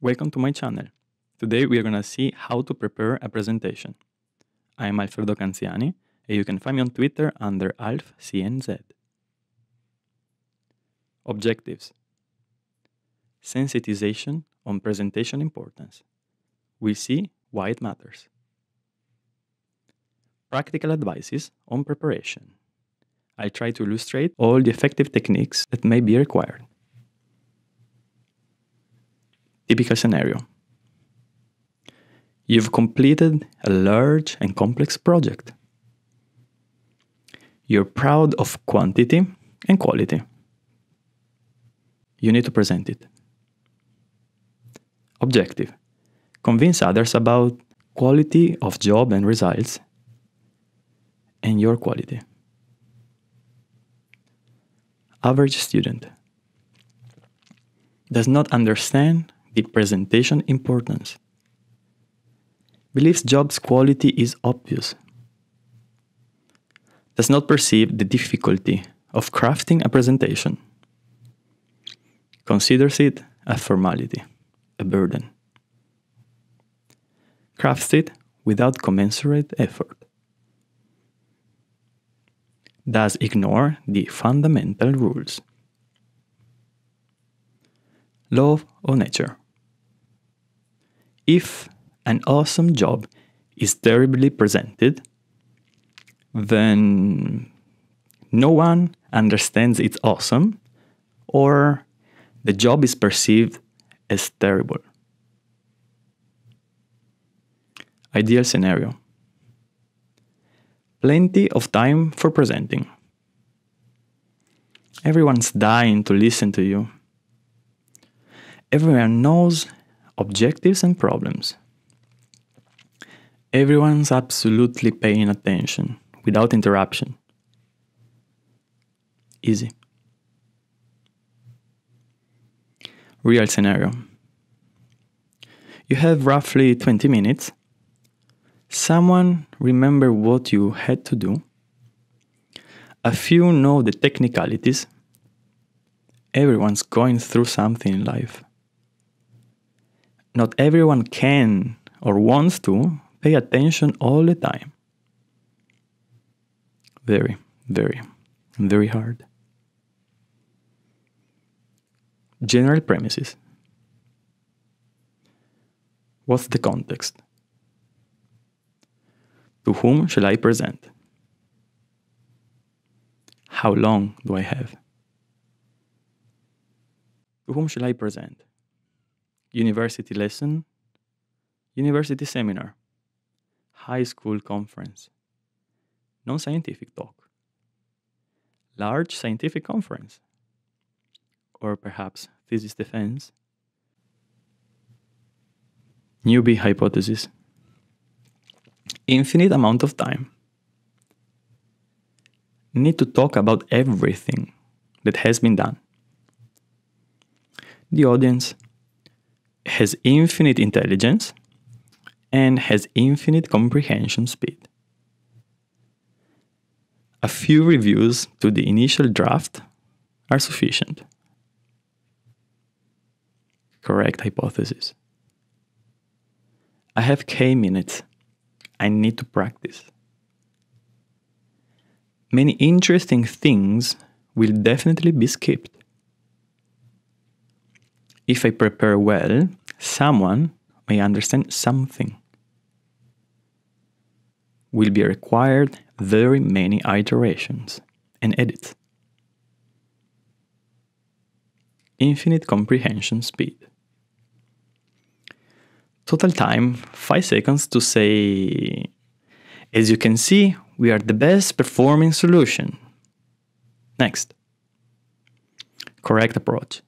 Welcome to my channel. Today we are going to see how to prepare a presentation. I am Alfredo Canziani and you can find me on Twitter under AlfCNZ. Objectives Sensitization on presentation importance. We'll see why it matters. Practical advices on preparation. I'll try to illustrate all the effective techniques that may be required. Typical scenario. You've completed a large and complex project. You're proud of quantity and quality. You need to present it. Objective. Convince others about quality of job and results and your quality. Average student does not understand presentation importance. Believes job's quality is obvious. Does not perceive the difficulty of crafting a presentation. Considers it a formality, a burden. Crafts it without commensurate effort. Does ignore the fundamental rules. Law or nature. If an awesome job is terribly presented, then no one understands it's awesome or the job is perceived as terrible. Ideal scenario plenty of time for presenting. Everyone's dying to listen to you. Everyone knows objectives and problems. Everyone's absolutely paying attention without interruption. Easy. Real scenario. You have roughly 20 minutes. Someone remember what you had to do. A few know the technicalities. Everyone's going through something in life. Not everyone can or wants to pay attention all the time. Very, very, very hard. General premises. What's the context? To whom shall I present? How long do I have? To whom shall I present? University lesson, university seminar, high school conference, non scientific talk, large scientific conference, or perhaps thesis defense, newbie hypothesis, infinite amount of time. Need to talk about everything that has been done. The audience has infinite intelligence and has infinite comprehension speed. A few reviews to the initial draft are sufficient. Correct hypothesis. I have K minutes. I need to practice. Many interesting things will definitely be skipped. If I prepare well, someone may understand something. Will be required very many iterations and edits. Infinite comprehension speed. Total time 5 seconds to say, as you can see, we are the best performing solution. Next. Correct approach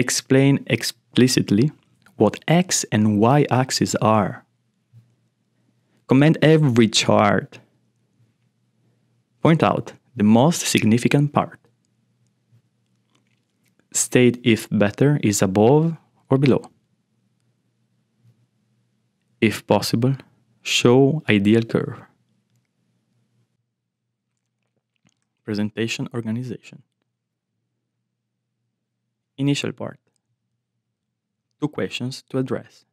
explain explicitly what x and y axes are. Comment every chart. Point out the most significant part. State if better is above or below. If possible, show ideal curve. Presentation organization. Initial part. two questions to address.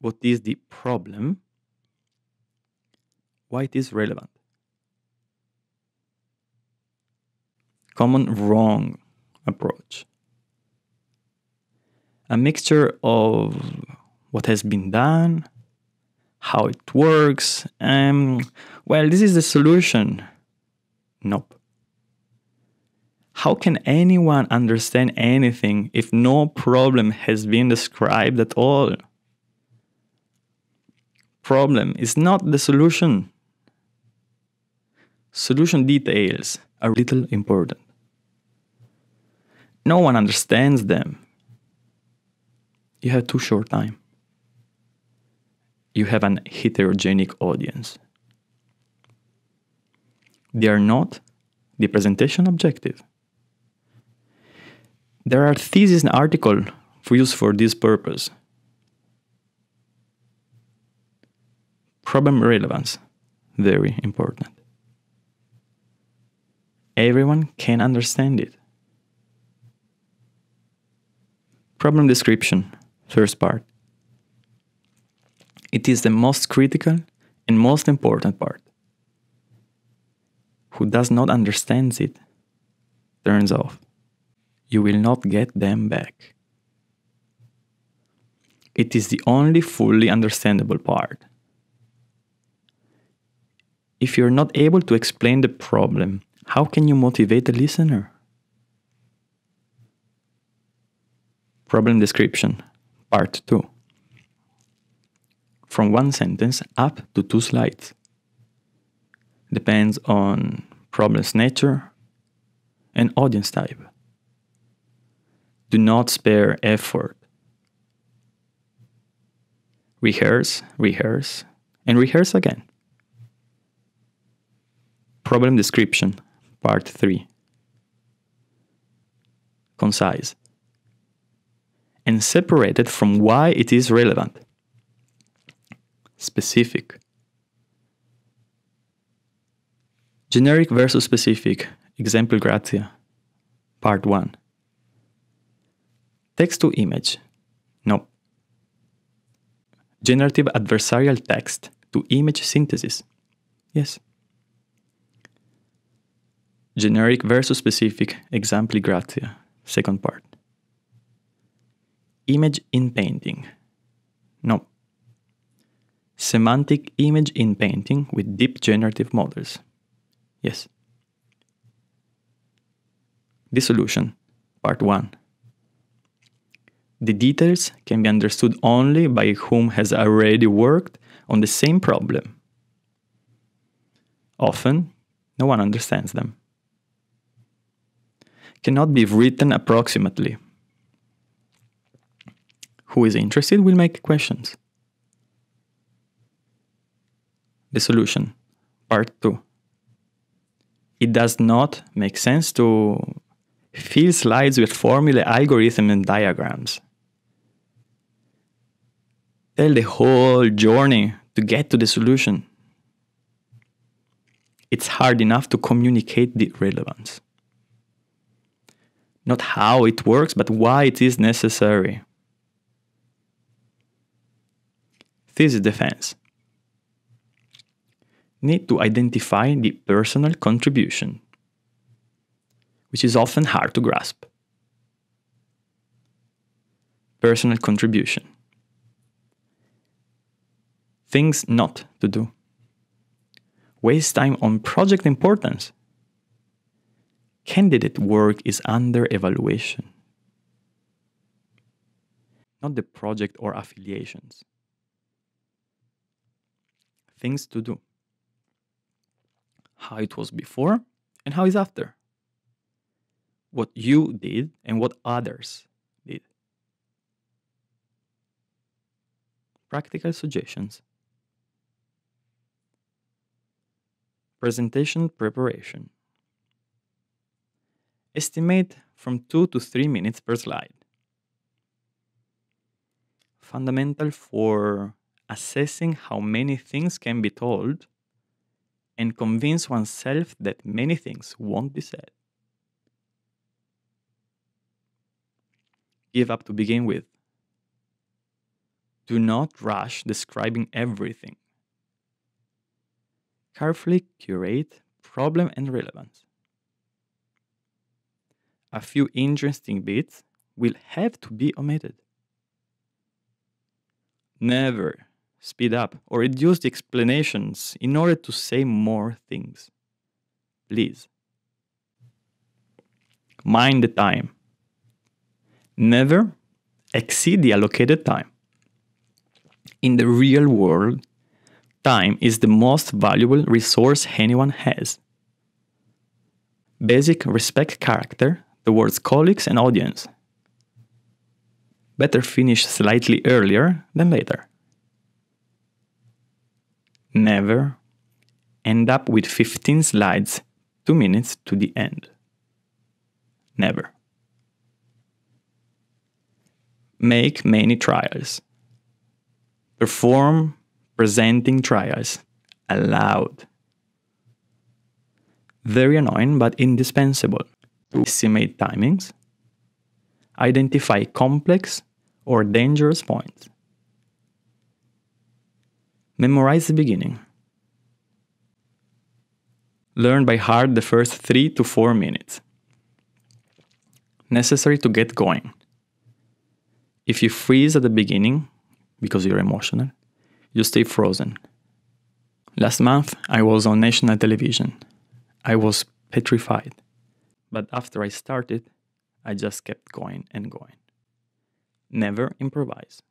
What is the problem? Why it is relevant? Common wrong approach. A mixture of what has been done, how it works, and well, this is the solution. Nope. How can anyone understand anything if no problem has been described at all? Problem is not the solution. Solution details are little important. No one understands them. You have too short time. You have an heterogenic audience. They are not the presentation objective. There are thesis and article for use for this purpose. Problem relevance, very important. Everyone can understand it. Problem description, first part. It is the most critical and most important part. Who does not understand it turns off you will not get them back. It is the only fully understandable part. If you're not able to explain the problem, how can you motivate the listener? Problem description, part 2. From one sentence up to two slides. Depends on problem's nature and audience type do not spare effort. Rehearse, rehearse, and rehearse again. Problem description, part 3. Concise. And separated from why it is relevant. Specific. Generic versus specific, exempli gratia, part 1. Text to image. No. Generative adversarial text to image synthesis. Yes. Generic versus specific exempli gratia. Second part. Image inpainting. No. Semantic image inpainting with deep generative models. Yes. Dissolution. Part 1. The details can be understood only by whom has already worked on the same problem. Often, no one understands them. Cannot be written approximately. Who is interested will make questions. The solution, part 2. It does not make sense to fill slides with formula, algorithm, and diagrams tell the whole journey to get to the solution. It's hard enough to communicate the relevance. Not how it works, but why it is necessary. Thesis defense. Need to identify the personal contribution, which is often hard to grasp. Personal contribution things not to do. Waste time on project importance. Candidate work is under evaluation. Not the project or affiliations. Things to do. How it was before and how is after. What you did and what others did. Practical suggestions. Presentation preparation. Estimate from 2 to 3 minutes per slide. Fundamental for assessing how many things can be told and convince oneself that many things won't be said. give up to begin with. Do not rush describing everything. Carefully curate problem and relevance. A few interesting bits will have to be omitted. Never speed up or reduce the explanations in order to say more things. Please. Mind the time. Never exceed the allocated time. In the real world, time is the most valuable resource anyone has. Basic respect character towards colleagues and audience. Better finish slightly earlier than later. Never end up with 15 slides, 2 minutes to the end. Never. Make many trials. Perform presenting trials aloud. Very annoying but indispensable to estimate timings, identify complex or dangerous points. Memorize the beginning. Learn by heart the first 3 to 4 minutes. Necessary to get going. If you freeze at the beginning because you're emotional, you stay frozen. Last month, I was on national television. I was petrified. But after I started, I just kept going and going. Never improvise.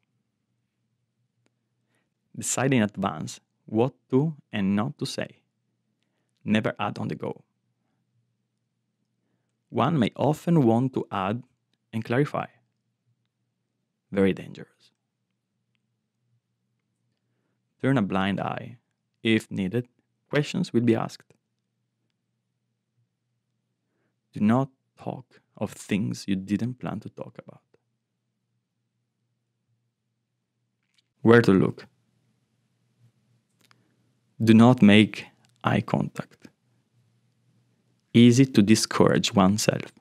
Decide in advance what to and not to say. Never add on the go. One may often want to add and clarify. Very dangerous. Turn a blind eye. If needed, questions will be asked. Do not talk of things you didn't plan to talk about. Where to look? Do not make eye contact. Easy to discourage oneself.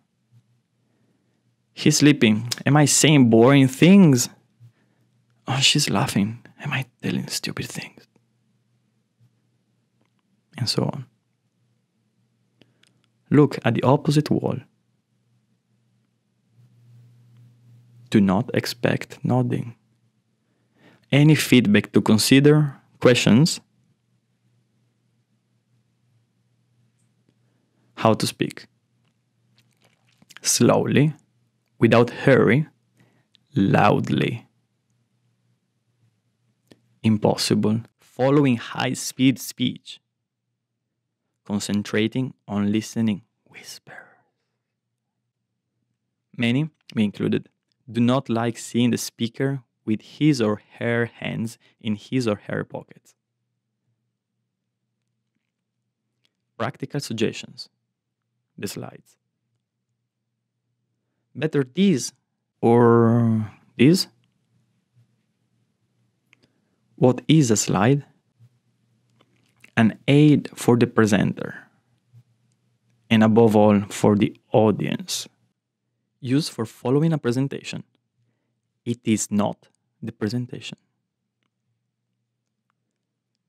He's sleeping. Am I saying boring things? Oh, she's laughing. Am I telling stupid things? And so on. Look at the opposite wall. Do not expect nodding. Any feedback to consider, questions, how to speak. Slowly, without hurry, loudly. Impossible, following high speed speech. Concentrating on listening whispers. Many, me included, do not like seeing the speaker with his or her hands in his or her pockets. Practical suggestions the slides. Better these or this? What is a slide? An aid for the presenter and above all for the audience. Used for following a presentation. It is not the presentation.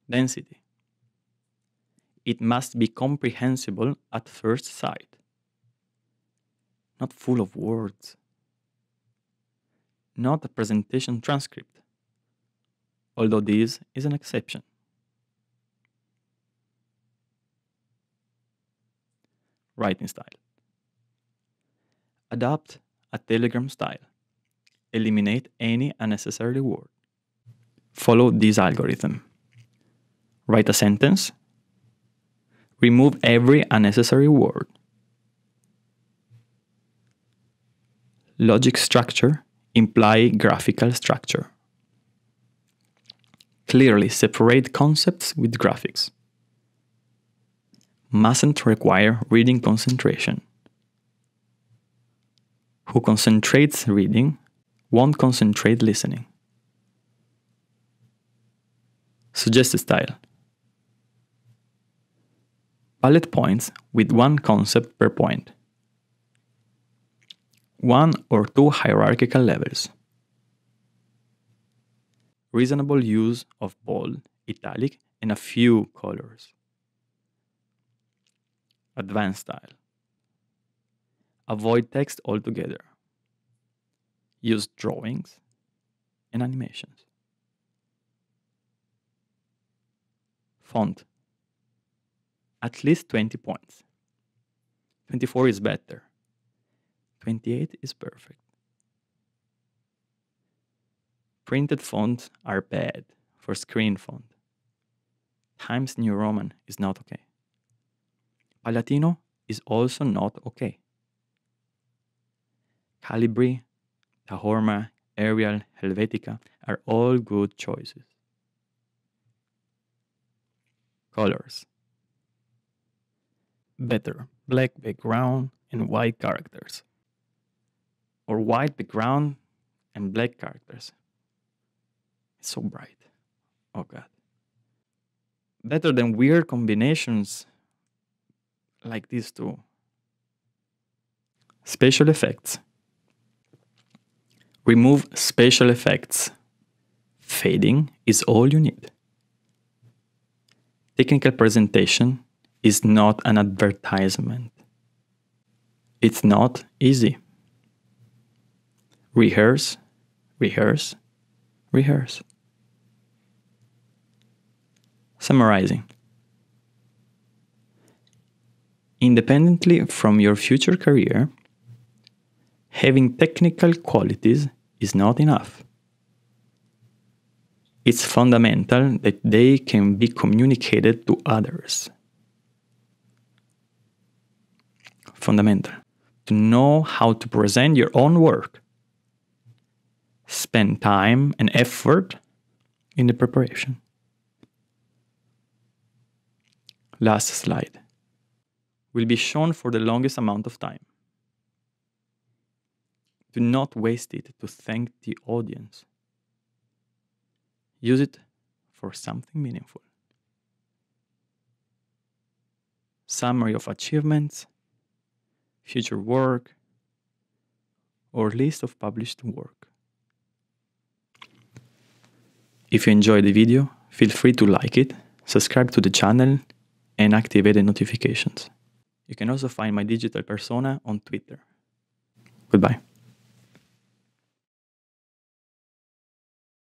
Density it must be comprehensible at first sight, not full of words, not a presentation transcript, although this is an exception. Writing style. Adopt a telegram style. Eliminate any unnecessary word. Follow this algorithm. Write a sentence Remove every unnecessary word. Logic structure imply graphical structure. Clearly separate concepts with graphics. Mustn't require reading concentration. Who concentrates reading won't concentrate listening. Suggested style bullet points with one concept per point. one or two hierarchical levels. Reasonable use of bold, italic, and a few colors. Advanced style. Avoid text altogether. Use drawings and animations. Font. At least 20 points. 24 is better. 28 is perfect. Printed fonts are bad for screen font. Times New Roman is not okay. Palatino is also not okay. Calibri, Tahoma, Arial, Helvetica are all good choices. Colors. Better black background and white characters. Or white background and black characters. It's so bright. Oh god. Better than weird combinations like these two. Special effects. Remove special effects. Fading is all you need. Technical presentation is not an advertisement. It's not easy. Rehearse, rehearse, rehearse. Summarizing. Independently from your future career, having technical qualities is not enough. It's fundamental that they can be communicated to others. Fundamental. To know how to present your own work. Spend time and effort in the preparation. Last slide. Will be shown for the longest amount of time. Do not waste it to thank the audience. Use it for something meaningful. Summary of achievements, future work, or list of published work. If you enjoyed the video, feel free to like it, subscribe to the channel, and activate the notifications. You can also find my digital persona on Twitter. Goodbye.